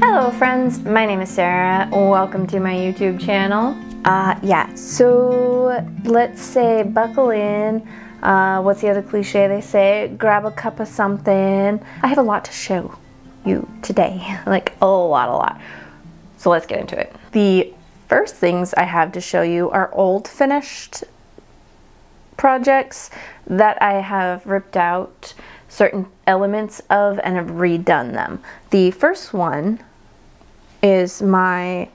Hello friends, my name is Sarah. Welcome to my YouTube channel. Uh, yeah, so let's say buckle in. Uh, what's the other cliche they say? Grab a cup of something. I have a lot to show you today, like a lot, a lot. So let's get into it. The first things I have to show you are old finished projects that I have ripped out certain elements of and have redone them. The first one is my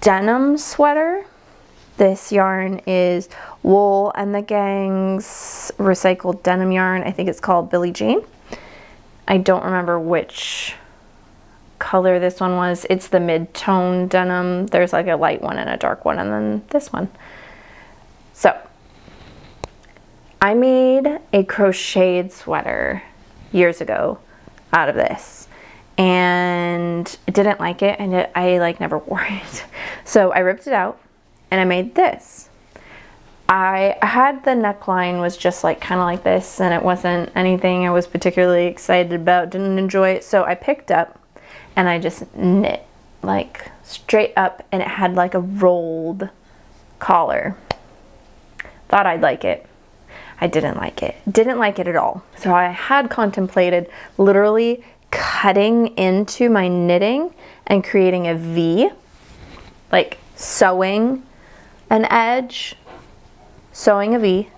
denim sweater. This yarn is Wool and the Gang's recycled denim yarn. I think it's called Billie Jean. I don't remember which color this one was. It's the mid-tone denim. There's like a light one and a dark one and then this one. So I made a crocheted sweater years ago out of this and didn't like it and it, I like never wore it. So I ripped it out and I made this. I had the neckline was just like kind of like this and it wasn't anything I was particularly excited about, didn't enjoy it. So I picked up and I just knit like straight up and it had like a rolled collar. Thought I'd like it. I didn't like it. Didn't like it at all. So I had contemplated literally cutting into my knitting and creating a V, like sewing an edge, sewing a V,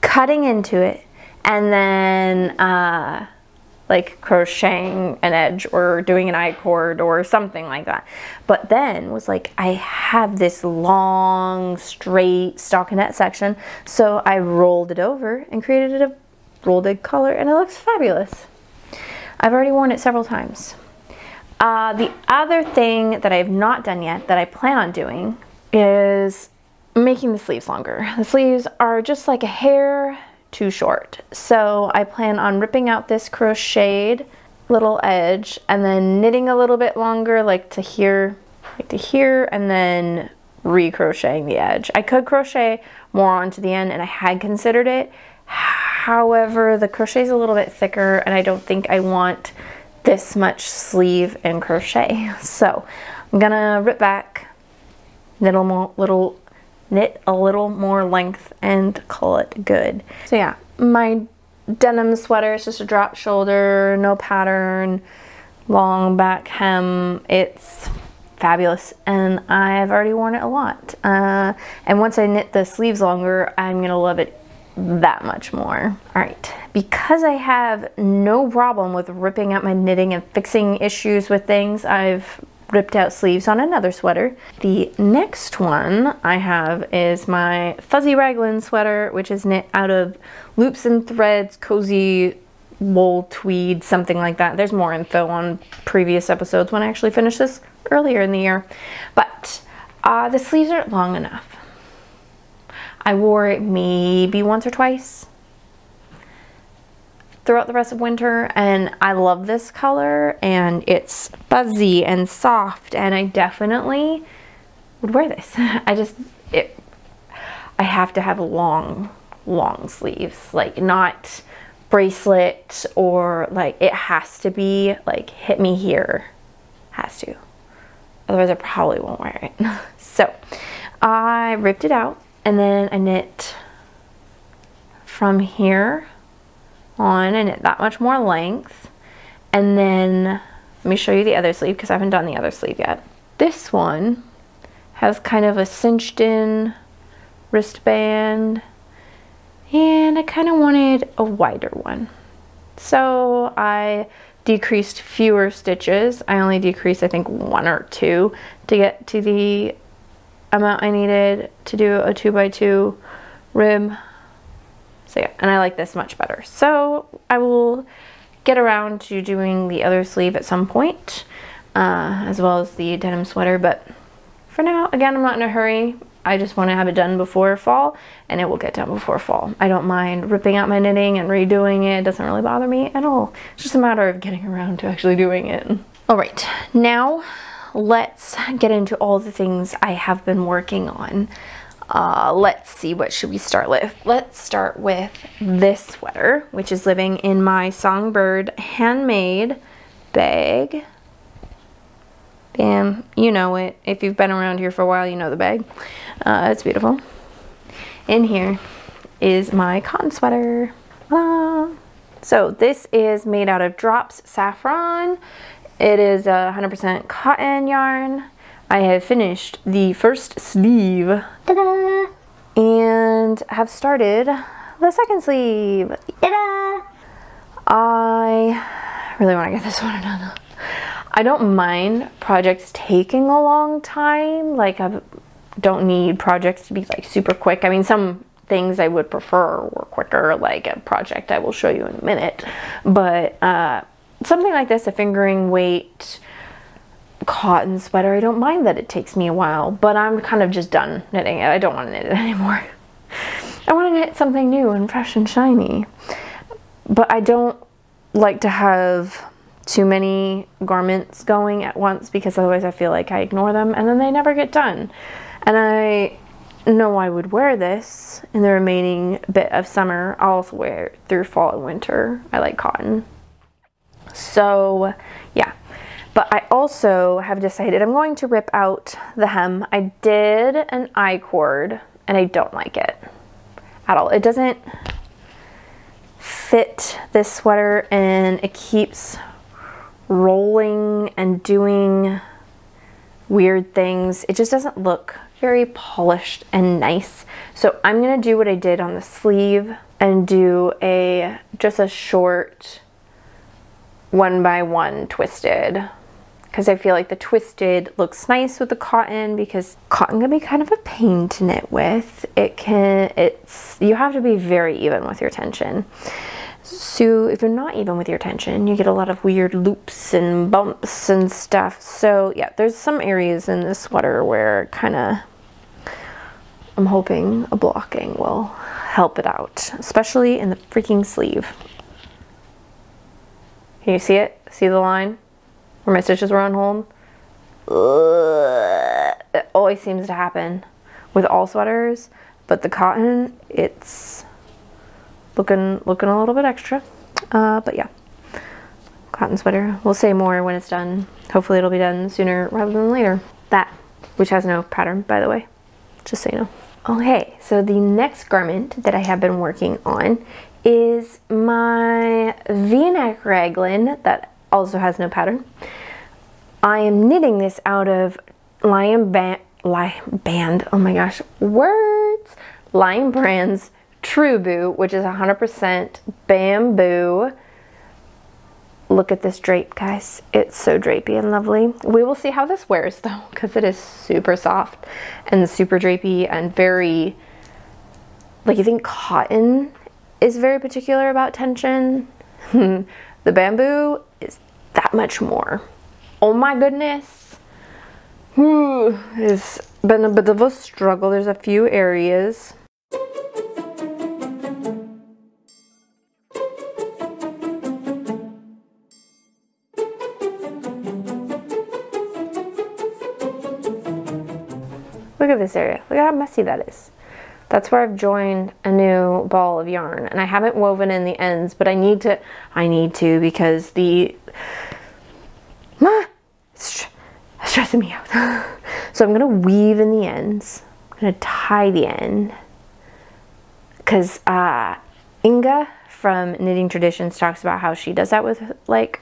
cutting into it, and then uh, like crocheting an edge or doing an I-cord or something like that. But then was like, I have this long, straight stockinette section. So I rolled it over and created a rolled egg collar and it looks fabulous. I've already worn it several times. Uh, the other thing that I have not done yet that I plan on doing is making the sleeves longer. The sleeves are just like a hair too short. So I plan on ripping out this crocheted little edge and then knitting a little bit longer like to here, like to here and then recrocheting the edge. I could crochet more onto the end and I had considered it. However, the crochet is a little bit thicker and I don't think I want this much sleeve and crochet. So I'm gonna rip back, knit a little knit a little more length and call it good. So yeah, my denim sweater is just a drop shoulder, no pattern, long back hem. It's fabulous and I've already worn it a lot. Uh, and once I knit the sleeves longer, I'm gonna love it that much more. All right, because I have no problem with ripping out my knitting and fixing issues with things, I've ripped out sleeves on another sweater. The next one I have is my fuzzy raglan sweater, which is knit out of loops and threads, cozy wool tweed, something like that. There's more info on previous episodes when I actually finished this earlier in the year. But uh, the sleeves aren't long enough. I wore it maybe once or twice throughout the rest of winter and I love this color and it's fuzzy and soft and I definitely would wear this. I just, it, I have to have long, long sleeves, like not bracelet or like it has to be like hit me here, has to. Otherwise I probably won't wear it. so I ripped it out and then I knit from here on and it that much more length. And then let me show you the other sleeve because I haven't done the other sleeve yet. This one has kind of a cinched in wristband and I kind of wanted a wider one. So I decreased fewer stitches. I only decreased I think one or two to get to the amount I needed to do a two by two rib so yeah, and I like this much better. So I will get around to doing the other sleeve at some point, uh, as well as the denim sweater. But for now, again, I'm not in a hurry. I just want to have it done before fall, and it will get done before fall. I don't mind ripping out my knitting and redoing it. It doesn't really bother me at all. It's just a matter of getting around to actually doing it. All right, now let's get into all the things I have been working on. Uh, let's see, what should we start with? Let's start with this sweater, which is living in my Songbird handmade bag. Bam, you know it. If you've been around here for a while, you know the bag. Uh, it's beautiful. In here is my cotton sweater. So this is made out of Drops Safran. It is a 100% cotton yarn. I have finished the first sleeve and have started the second sleeve. I really want to get this one done. I don't mind projects taking a long time. Like I don't need projects to be like super quick. I mean, some things I would prefer were quicker, like a project I will show you in a minute. But uh, something like this, a fingering weight cotton sweater, I don't mind that it takes me a while, but I'm kind of just done knitting it. I don't want to knit it anymore. I want to knit something new and fresh and shiny. But I don't like to have too many garments going at once because otherwise I feel like I ignore them and then they never get done. And I know I would wear this in the remaining bit of summer. I'll also wear it through fall and winter. I like cotton. So, yeah. But I also have decided I'm going to rip out the hem. I did an I-cord and I don't like it at all. It doesn't fit this sweater and it keeps rolling and doing weird things. It just doesn't look very polished and nice. So I'm gonna do what I did on the sleeve and do a just a short one by one twisted because I feel like the twisted looks nice with the cotton because cotton can be kind of a pain to knit with. It can, it's, you have to be very even with your tension. So if you're not even with your tension, you get a lot of weird loops and bumps and stuff. So yeah, there's some areas in this sweater where kind of, I'm hoping a blocking will help it out, especially in the freaking sleeve. Can you see it? See the line where my stitches were on hold? It always seems to happen with all sweaters, but the cotton, it's looking looking a little bit extra. Uh, but yeah, cotton sweater. We'll say more when it's done. Hopefully it'll be done sooner rather than later. That, which has no pattern, by the way, just so you know. Okay, so the next garment that I have been working on is my v-neck raglan that also has no pattern. I am knitting this out of Lion Band, Lion Band, oh my gosh, words, Lion Brands Truboo, which is 100% bamboo. Look at this drape, guys. It's so drapey and lovely. We will see how this wears though, because it is super soft and super drapey and very, like you think cotton is very particular about tension. the bamboo is that much more. Oh my goodness. It's been a bit of a struggle. There's a few areas Look at this area. Look at how messy that is. That's where I've joined a new ball of yarn and I haven't woven in the ends, but I need to, I need to because the, ah, it's stressing me out. so I'm gonna weave in the ends. I'm gonna tie the end because uh, Inga from Knitting Traditions talks about how she does that with like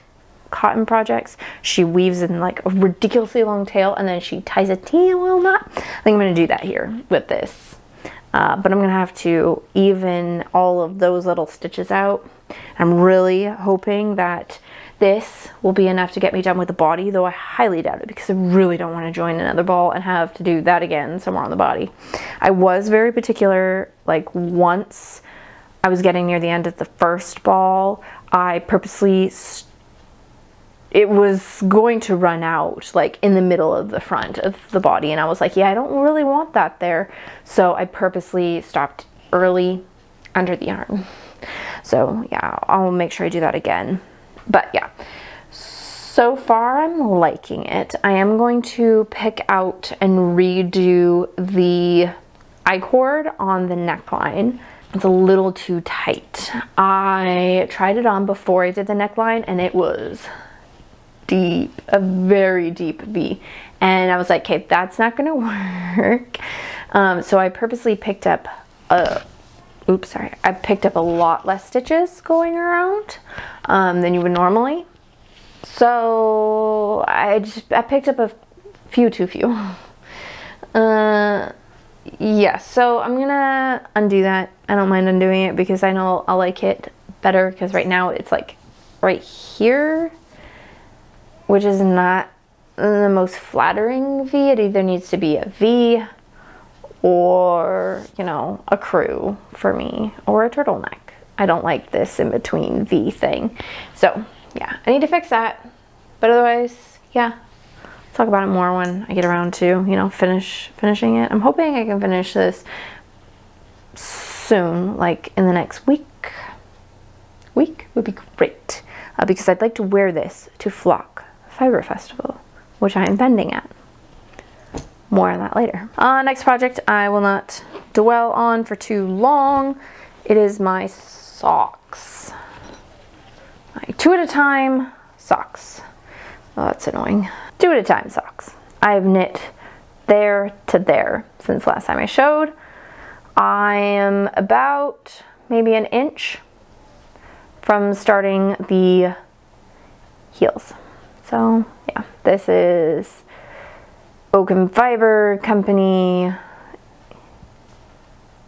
cotton projects. She weaves in like a ridiculously long tail and then she ties a teeny little knot. I think I'm going to do that here with this. Uh, but I'm going to have to even all of those little stitches out. I'm really hoping that this will be enough to get me done with the body, though I highly doubt it because I really don't want to join another ball and have to do that again somewhere on the body. I was very particular, like once I was getting near the end of the first ball, I purposely it was going to run out like in the middle of the front of the body and I was like yeah I don't really want that there. So I purposely stopped early under the arm. So yeah I'll make sure I do that again. But yeah. So far I'm liking it. I am going to pick out and redo the I-cord on the neckline. It's a little too tight. I tried it on before I did the neckline and it was deep, a very deep V. And I was like, okay, that's not gonna work. Um, so I purposely picked up a, oops, sorry. I picked up a lot less stitches going around um, than you would normally. So I just, I picked up a few too few. Uh, yeah, so I'm gonna undo that. I don't mind undoing it because I know I'll like it better because right now it's like right here, which is not the most flattering V. It either needs to be a V or, you know, a crew for me or a turtleneck. I don't like this in between V thing. So yeah, I need to fix that. But otherwise, yeah, talk about it more when I get around to, you know, finish finishing it. I'm hoping I can finish this soon, like in the next week. Week would be great uh, because I'd like to wear this to Flock Fiber Festival, which I am bending at. More on that later. Uh, next project I will not dwell on for too long. It is my socks. Two at a time socks. Oh, that's annoying. Two at a time socks. I've knit there to there since last time I showed. I am about maybe an inch from starting the heels. So yeah, this is Oak and Fiber Company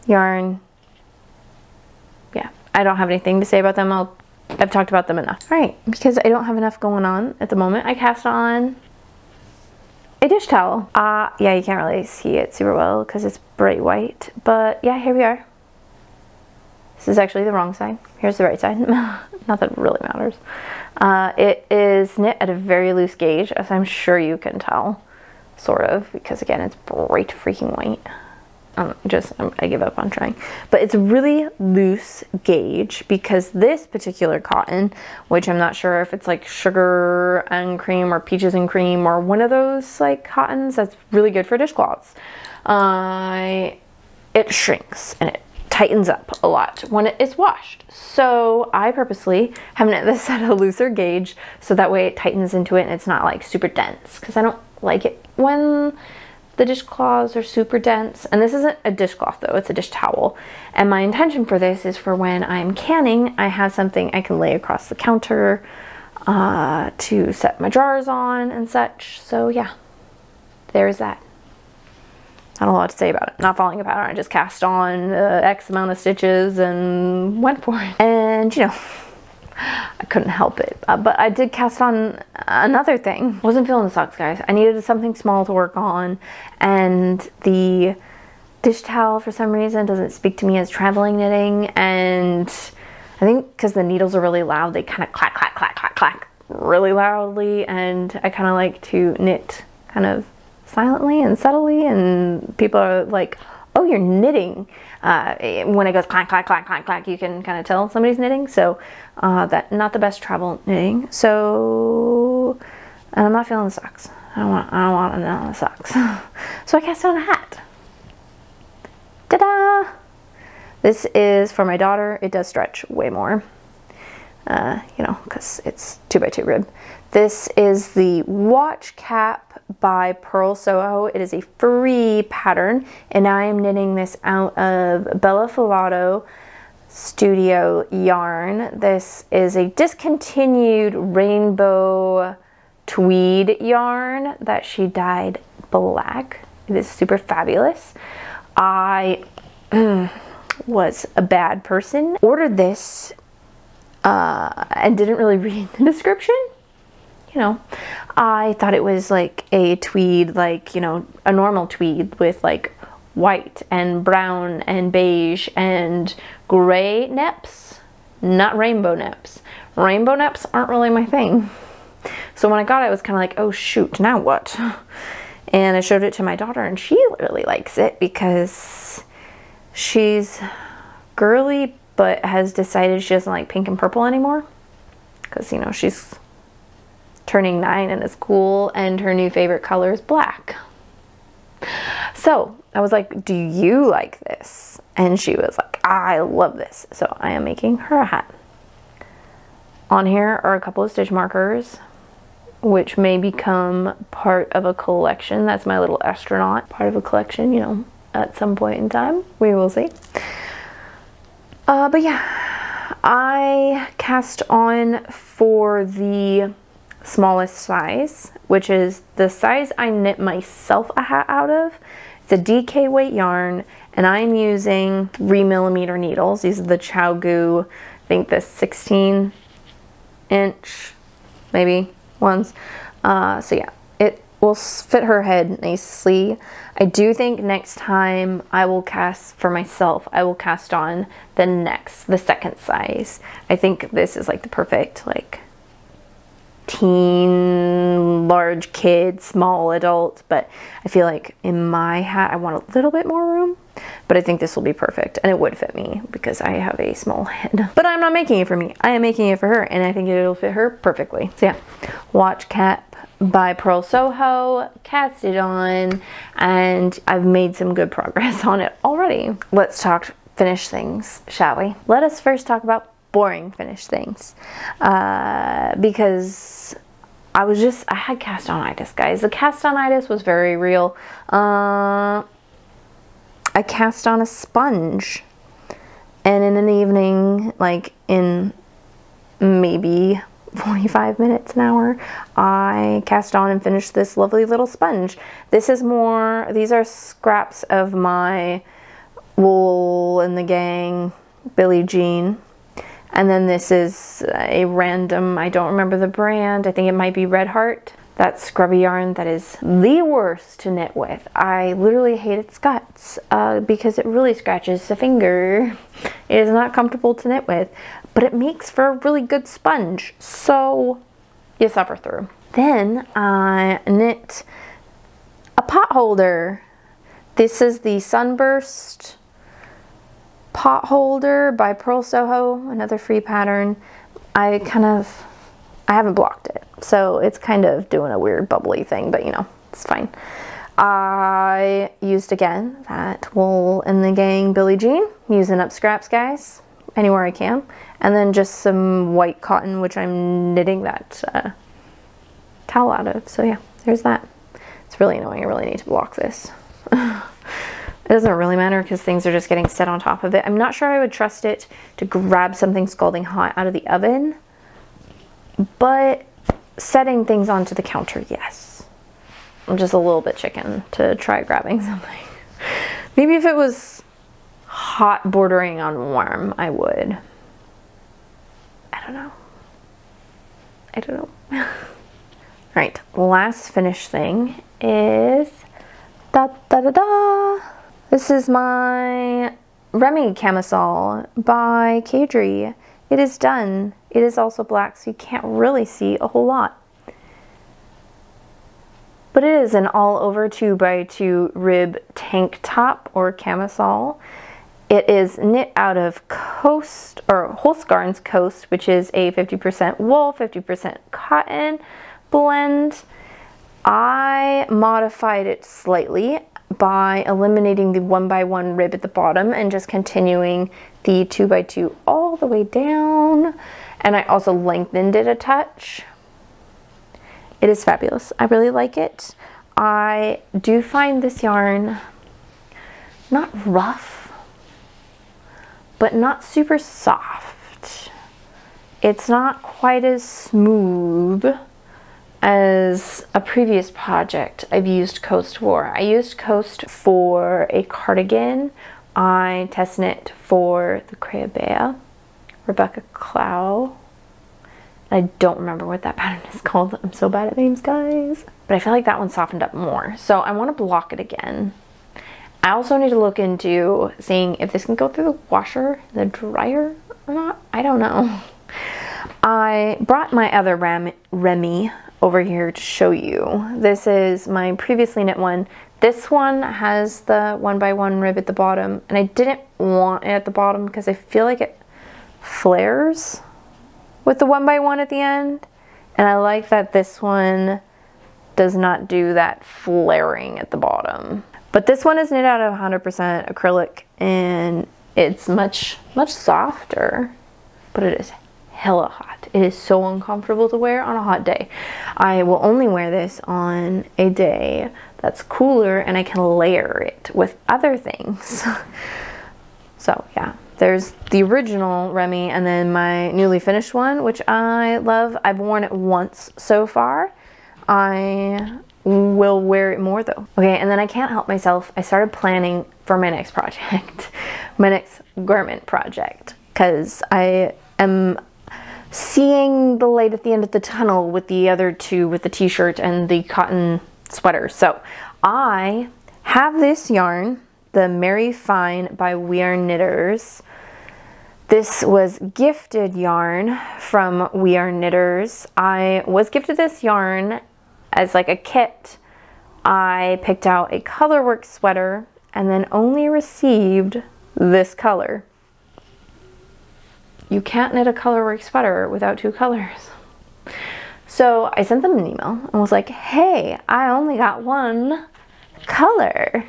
yarn. Yeah, I don't have anything to say about them. I'll, I've talked about them enough. All right, because I don't have enough going on at the moment, I cast on a dish towel. Uh, yeah, you can't really see it super well because it's bright white, but yeah, here we are. This is actually the wrong side. Here's the right side. Not that it really matters. Uh, it is knit at a very loose gauge, as I'm sure you can tell, sort of, because again, it's bright freaking white. Um, just um, I give up on trying. But it's a really loose gauge because this particular cotton, which I'm not sure if it's like sugar and cream or peaches and cream or one of those like cottons that's really good for dishcloths. Uh, it shrinks and it tightens up a lot when it is washed. So I purposely have this at a looser gauge so that way it tightens into it and it's not like super dense because I don't like it when the dishcloths are super dense. And this isn't a dishcloth though, it's a dish towel. And my intention for this is for when I'm canning, I have something I can lay across the counter uh, to set my jars on and such. So yeah, there's that. Don't know what to say about it. Not following a pattern, I just cast on uh, X amount of stitches and went for it. And you know, I couldn't help it. Uh, but I did cast on another thing. Wasn't feeling the socks, guys. I needed something small to work on, and the dish towel for some reason doesn't speak to me as traveling knitting. And I think because the needles are really loud, they kind of clack, clack, clack, clack, clack really loudly. And I kind of like to knit kind of silently and subtly, and people are like, oh, you're knitting. Uh, when it goes clack, clack, clack, clack, clack, you can kind of tell somebody's knitting. So uh, that not the best travel knitting. So and I'm not feeling the socks. I don't want. I don't want to on the socks. so I cast on a hat. Ta-da! This is for my daughter. It does stretch way more. Uh, you know, because it's two by two rib. This is the watch cap by Purl Soho. It is a free pattern, and I am knitting this out of Bella Filato Studio yarn. This is a discontinued rainbow tweed yarn that she dyed black. It is super fabulous. I was a bad person. Ordered this uh, and didn't really read the description you know, I thought it was like a tweed, like, you know, a normal tweed with like white and brown and beige and gray neps, not rainbow neps. Rainbow neps aren't really my thing. So when I got it, I was kind of like, oh shoot, now what? And I showed it to my daughter and she really likes it because she's girly but has decided she doesn't like pink and purple anymore. Because, you know, she's turning nine and is cool, and her new favorite color is black. So I was like, Do you like this? And she was like, I love this. So I am making her a hat. On here are a couple of stitch markers which may become part of a collection. That's my little astronaut, part of a collection, you know, at some point in time. We will see. Uh, but yeah, I cast on for the smallest size, which is the size I knit myself a hat out of. It's a DK weight yarn, and I'm using three millimeter needles. These are the ChiaoGoo, I think the 16 inch, maybe ones. Uh, so yeah, it will fit her head nicely. I do think next time I will cast for myself, I will cast on the next, the second size. I think this is like the perfect like teen, large kid, small adult, but I feel like in my hat I want a little bit more room, but I think this will be perfect and it would fit me because I have a small head. But I'm not making it for me, I am making it for her and I think it'll fit her perfectly. So yeah, watch cap by Purl Soho, cast it on, and I've made some good progress on it already. Let's talk finish things, shall we? Let us first talk about boring finished things uh, because I was just I had cast onitis, guys. The cast onitis was very real. Uh, I cast on a sponge, and in an evening, like in maybe 45 minutes an hour, I cast on and finished this lovely little sponge. This is more, these are scraps of my wool and the gang Billie Jean and then this is a random, I don't remember the brand, I think it might be Red Heart. That scrubby yarn that is the worst to knit with. I literally hate its guts uh, because it really scratches the finger. It is not comfortable to knit with, but it makes for a really good sponge. So you suffer through. Then I knit a pot holder. This is the Sunburst pot holder by Purl Soho, another free pattern. I kind of, I haven't blocked it. So it's kind of doing a weird bubbly thing, but you know, it's fine. I used again that wool and the gang Billie Jean, using up scraps guys, anywhere I can. And then just some white cotton, which I'm knitting that uh, towel out of. So yeah, there's that. It's really annoying, I really need to block this. It doesn't really matter because things are just getting set on top of it. I'm not sure I would trust it to grab something scalding hot out of the oven, but setting things onto the counter, yes. I'm just a little bit chicken to try grabbing something. Maybe if it was hot bordering on warm, I would. I don't know. I don't know. All right, last finished thing is da da da da. This is my Remi camisole by Caidree. It is done. It is also black, so you can't really see a whole lot. But it is an all over 2 by 2 rib tank top or camisole. It is knit out of Coast or Holst Garn's Coast, which is a 50% wool, 50% cotton blend. I modified it slightly by eliminating the one by one rib at the bottom and just continuing the two by two all the way down. And I also lengthened it a touch. It is fabulous. I really like it. I do find this yarn not rough, but not super soft. It's not quite as smooth as a previous project, I've used Coast for. I used Coast for a cardigan. I test knit for the Creabea, Rebecca Clow. I don't remember what that pattern is called. I'm so bad at names, guys. But I feel like that one softened up more. So I want to block it again. I also need to look into seeing if this can go through the washer, the dryer or not. I don't know. I brought my other Rem Remi over here to show you. This is my previously knit one. This one has the one by one rib at the bottom and I didn't want it at the bottom because I feel like it flares with the one by one at the end. And I like that this one does not do that flaring at the bottom. But this one is knit out of 100% acrylic and it's much, much softer, but it is hella hot. It is so uncomfortable to wear on a hot day. I will only wear this on a day that's cooler and I can layer it with other things. so yeah, there's the original Remi and then my newly finished one, which I love. I've worn it once so far. I will wear it more though. Okay, and then I can't help myself. I started planning for my next project, my next garment project, because I am seeing the light at the end of the tunnel with the other two, with the t-shirt and the cotton sweater. So I have this yarn, the Mary Fine by We Are Knitters. This was gifted yarn from We Are Knitters. I was gifted this yarn as like a kit. I picked out a colorwork sweater and then only received this color. You can't knit a colorwork sweater without two colors. So I sent them an email and was like, hey, I only got one color.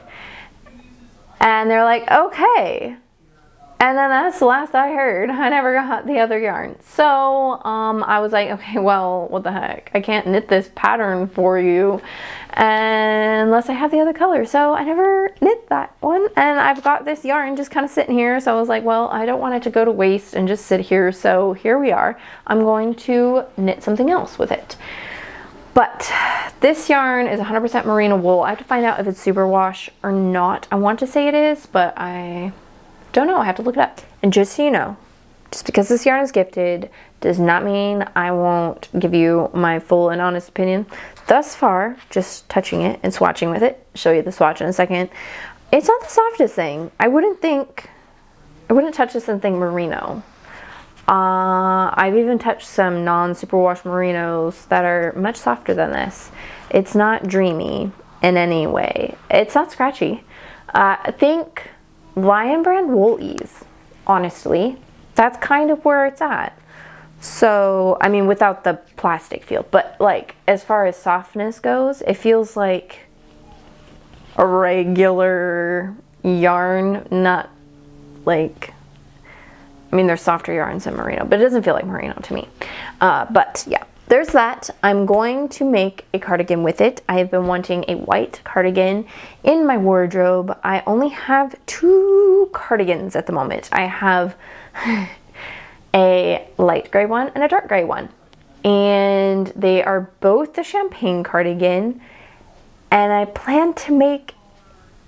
And they're like, okay. And then that's the last I heard. I never got the other yarn. So um, I was like, okay, well, what the heck? I can't knit this pattern for you unless I have the other color. So I never knit that one. And I've got this yarn just kind of sitting here. So I was like, well, I don't want it to go to waste and just sit here. So here we are. I'm going to knit something else with it. But this yarn is 100% merino wool. I have to find out if it's superwash or not. I want to say it is, but I don't know, I have to look it up. And just so you know, just because this yarn is gifted does not mean I won't give you my full and honest opinion. Thus far, just touching it and swatching with it, show you the swatch in a second, it's not the softest thing. I wouldn't think, I wouldn't touch this and think merino. Uh, I've even touched some non-superwash merinos that are much softer than this. It's not dreamy in any way. It's not scratchy. Uh, I think Lion Brand Wool-Ease, honestly. That's kind of where it's at. So, I mean, without the plastic feel, but like as far as softness goes, it feels like a regular yarn, not like, I mean, there's softer yarns than merino, but it doesn't feel like merino to me. Uh, but yeah, there's that. I'm going to make a cardigan with it. I have been wanting a white cardigan in my wardrobe. I only have two cardigans at the moment. I have a light gray one and a dark gray one. And they are both the champagne cardigan. And I plan to make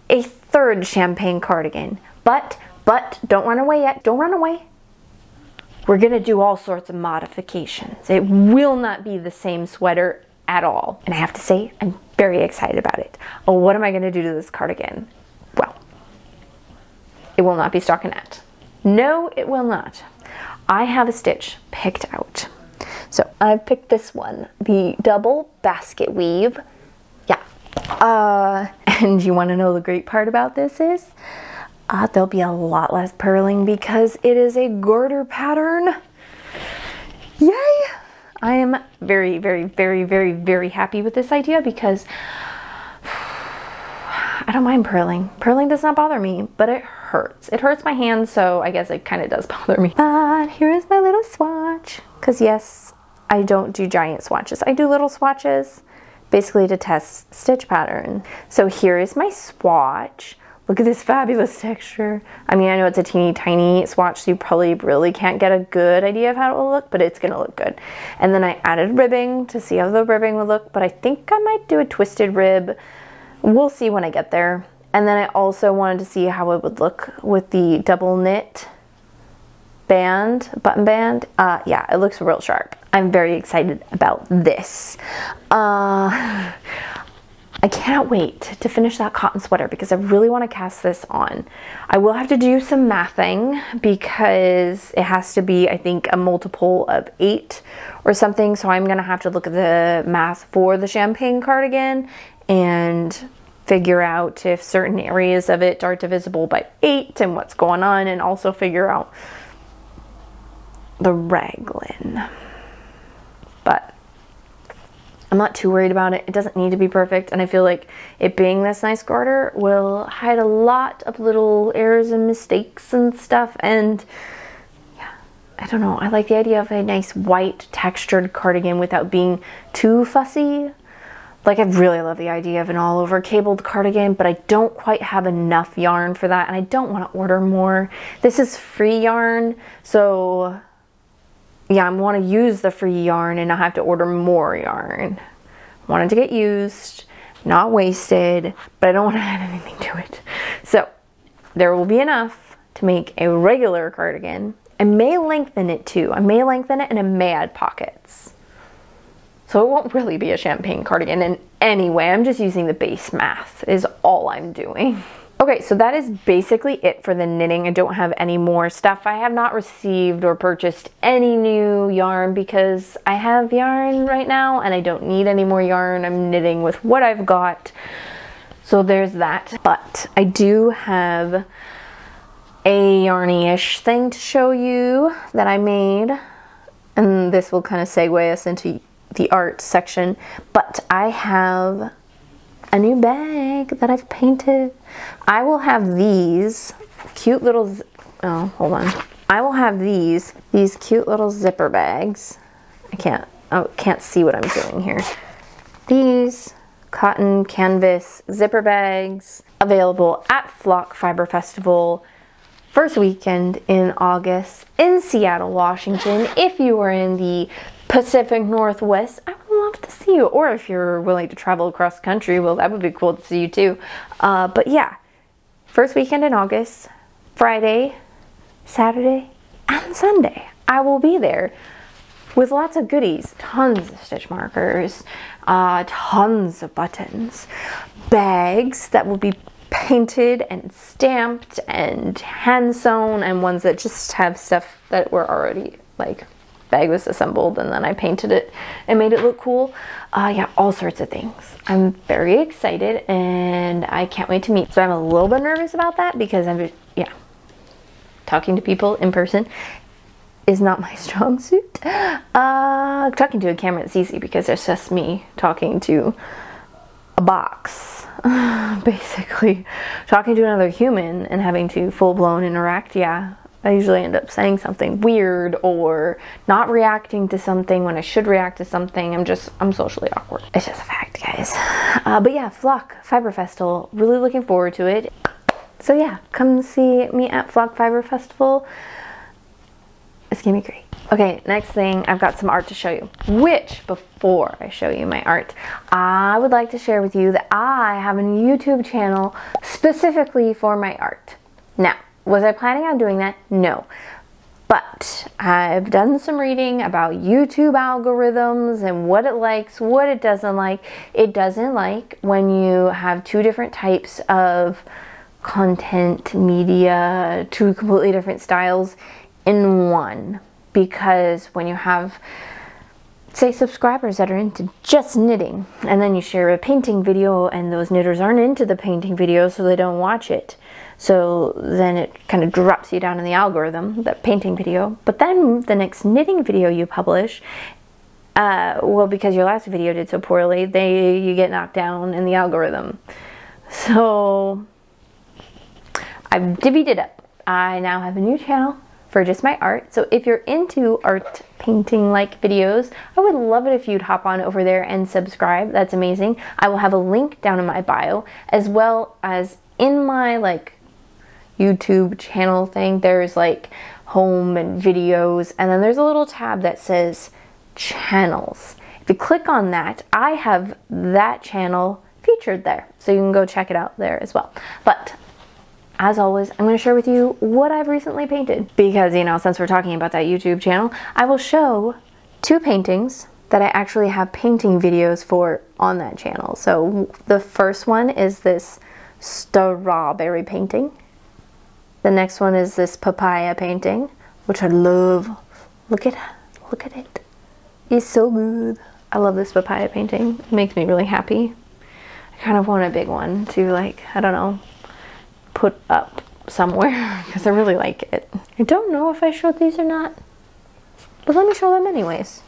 a third champagne cardigan. But, but, don't run away yet. Don't run away. We're gonna do all sorts of modifications. It will not be the same sweater at all. And I have to say, I'm very excited about it. Oh, what am I gonna do to this cardigan? Well, it will not be stockinette. No, it will not. I have a stitch picked out. So I've picked this one, the double basket weave. Yeah. Uh, and you wanna know the great part about this is? Uh, there'll be a lot less purling because it is a garter pattern. Yay! I am very, very, very, very, very happy with this idea because I don't mind purling. Purling does not bother me, but it hurts. It hurts my hands, so I guess it kind of does bother me. But here is my little swatch. Because yes, I don't do giant swatches. I do little swatches basically to test stitch pattern. So here is my swatch. Look at this fabulous texture. I mean, I know it's a teeny tiny swatch, so you probably really can't get a good idea of how it will look, but it's gonna look good. And then I added ribbing to see how the ribbing would look, but I think I might do a twisted rib. We'll see when I get there. And then I also wanted to see how it would look with the double knit band, button band. Uh, yeah, it looks real sharp. I'm very excited about this. Uh, I can't wait to finish that cotton sweater because I really want to cast this on. I will have to do some mathing because it has to be, I think, a multiple of eight or something. So I'm going to have to look at the math for the champagne cardigan and figure out if certain areas of it are divisible by eight and what's going on and also figure out the raglan. But I'm not too worried about it. It doesn't need to be perfect. And I feel like it being this nice garter will hide a lot of little errors and mistakes and stuff. And yeah, I don't know, I like the idea of a nice white textured cardigan without being too fussy. Like I really love the idea of an all over cabled cardigan, but I don't quite have enough yarn for that and I don't want to order more. This is free yarn, so yeah, I want to use the free yarn and not have to order more yarn. I want it to get used, not wasted, but I don't want to add anything to it. So there will be enough to make a regular cardigan. I may lengthen it too. I may lengthen it and I may add pockets. So it won't really be a champagne cardigan in any way. I'm just using the base math is all I'm doing. Okay, so that is basically it for the knitting. I don't have any more stuff. I have not received or purchased any new yarn because I have yarn right now and I don't need any more yarn. I'm knitting with what I've got. So there's that. But I do have a yarny-ish thing to show you that I made. And this will kind of segue us into the art section. But I have a new bag that I've painted. I will have these cute little, oh, hold on. I will have these, these cute little zipper bags. I can't, oh, can't see what I'm doing here. These cotton canvas zipper bags available at Flock Fiber Festival first weekend in August in Seattle, Washington. If you are in the Pacific Northwest, I love to see you. Or if you're willing to travel across country, well, that would be cool to see you too. Uh, but yeah, first weekend in August, Friday, Saturday, and Sunday. I will be there with lots of goodies, tons of stitch markers, uh, tons of buttons, bags that will be painted and stamped and hand sewn, and ones that just have stuff that were already like bag was assembled and then I painted it and made it look cool. Uh, yeah, all sorts of things. I'm very excited and I can't wait to meet. So I'm a little bit nervous about that because I'm, yeah, talking to people in person is not my strong suit. Uh, talking to a camera is easy because it's just me talking to a box, basically. Talking to another human and having to full blown interact, yeah, I usually end up saying something weird or not reacting to something when I should react to something. I'm just, I'm socially awkward. It's just a fact, guys. Uh, but yeah, Flock Fiber Festival, really looking forward to it. So yeah, come see me at Flock Fiber Festival. It's gonna be great. Okay, next thing, I've got some art to show you. Which, before I show you my art, I would like to share with you that I have a YouTube channel specifically for my art. Now, was I planning on doing that? No. But I've done some reading about YouTube algorithms and what it likes, what it doesn't like. It doesn't like when you have two different types of content, media, two completely different styles in one. Because when you have, say, subscribers that are into just knitting, and then you share a painting video, and those knitters aren't into the painting video, so they don't watch it so then it kind of drops you down in the algorithm, that painting video. But then the next knitting video you publish, uh, well, because your last video did so poorly, they you get knocked down in the algorithm. So I've divvied it up. I now have a new channel for just my art. So if you're into art painting like videos, I would love it if you'd hop on over there and subscribe. That's amazing. I will have a link down in my bio as well as in my like YouTube channel thing, there's like home and videos, and then there's a little tab that says channels. If you click on that, I have that channel featured there. So you can go check it out there as well. But as always, I'm going to share with you what I've recently painted. Because, you know, since we're talking about that YouTube channel, I will show two paintings that I actually have painting videos for on that channel. So the first one is this strawberry painting. The next one is this papaya painting, which I love. Look at look at it. It's so good. I love this papaya painting. It makes me really happy. I kind of want a big one to like, I don't know, put up somewhere because I really like it. I don't know if I showed these or not, but let me show them anyways.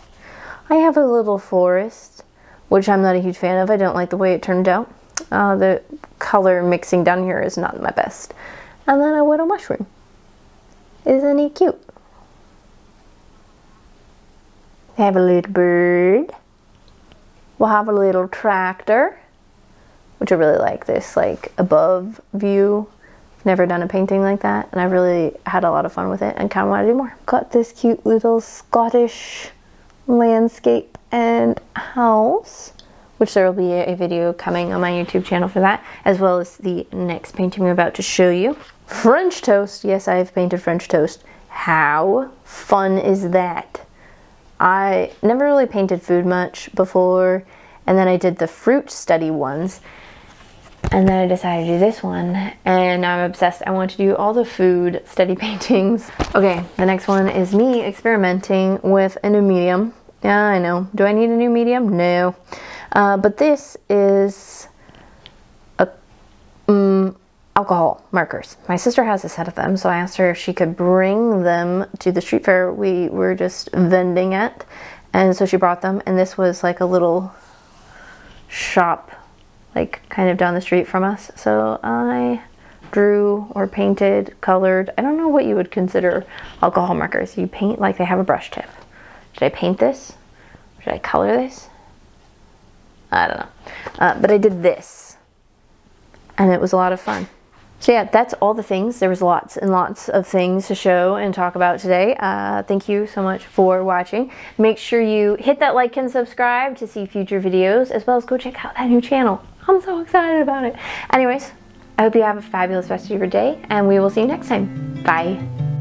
I have a little forest, which I'm not a huge fan of. I don't like the way it turned out. Uh, the color mixing down here is not my best and then a widow mushroom. Isn't he cute? They have a little bird. We'll have a little tractor, which I really like this like above view. Never done a painting like that, and I really had a lot of fun with it and kind of want to do more. Got this cute little Scottish landscape and house, which there will be a video coming on my YouTube channel for that, as well as the next painting I'm about to show you. French toast. Yes, I have painted French toast. How fun is that? I never really painted food much before, and then I did the fruit study ones, and then I decided to do this one, and I'm obsessed. I want to do all the food study paintings. Okay, the next one is me experimenting with a new medium. Yeah, I know. Do I need a new medium? No. Uh, but this is alcohol markers. My sister has a set of them, so I asked her if she could bring them to the street fair we were just vending at. And so she brought them, and this was like a little shop, like kind of down the street from us. So I drew or painted, colored. I don't know what you would consider alcohol markers. You paint like they have a brush tip. Should I paint this? Should I color this? I don't know. Uh, but I did this, and it was a lot of fun. So yeah, that's all the things. There was lots and lots of things to show and talk about today. Uh, thank you so much for watching. Make sure you hit that like and subscribe to see future videos, as well as go check out that new channel. I'm so excited about it. Anyways, I hope you have a fabulous rest of your day, and we will see you next time. Bye.